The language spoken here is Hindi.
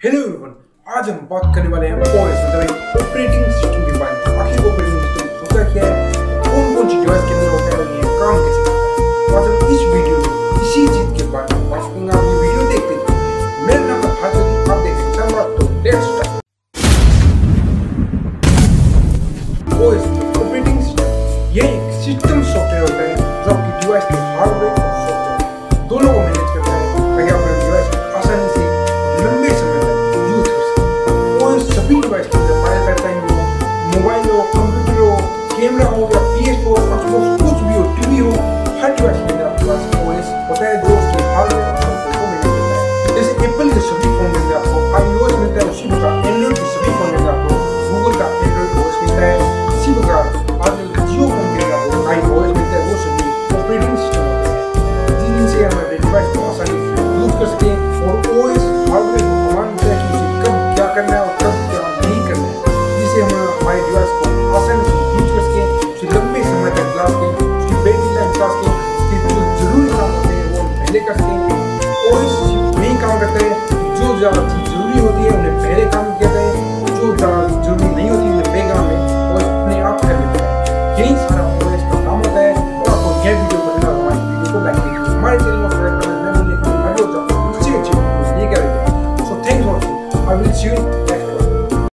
हेलो एवरीवन आज हम बात करने वाले हैं ओएस मतलब ऑपरेटिंग सिस्टम के बारे में। आखिर ऑपरेटिंग सिस्टम होता क्या है कौन कौन सी डिवाइस के अंदर होता है, और ये काम कैसे करता है। तो आज हम इस वीडियो में इसी चीज़ के बारे में बात करेंगे। आप ये वीडियो देखते हैं मेरा नाम है हाजिर आप देख रहे हैं तो let's start OS operating system ये एक सिस्टम सॉफ्टवेयर होता है, जो आपकी डिवाइस के हार्डवेयर हो कंप्यूटर हो कैमरा हो या पी एस हो एक्सबॉक्स कुछ भी हो टीवी हो हर डिवाइस में आपके पास ओएस होता है जो उसके हार्डवेयर जैसे एप्पल के सभी जो ज़रूरी होती है, उन्हें पहले काम किया जाए, जो ज़्यादा ज़रूरी नहीं होती, उन्हें बेगा में और अपने आप कर लेते हैं यही सारा हमारा इसका काम होता है और आपको यह वीडियो पसंद आए तो हमारी वीडियो को लाइक करें हमारे चैनल को सब्सक्राइब करना न भूलें हमारे अच्छी अच्छी वीडियो लेकर आए so thank you I will see you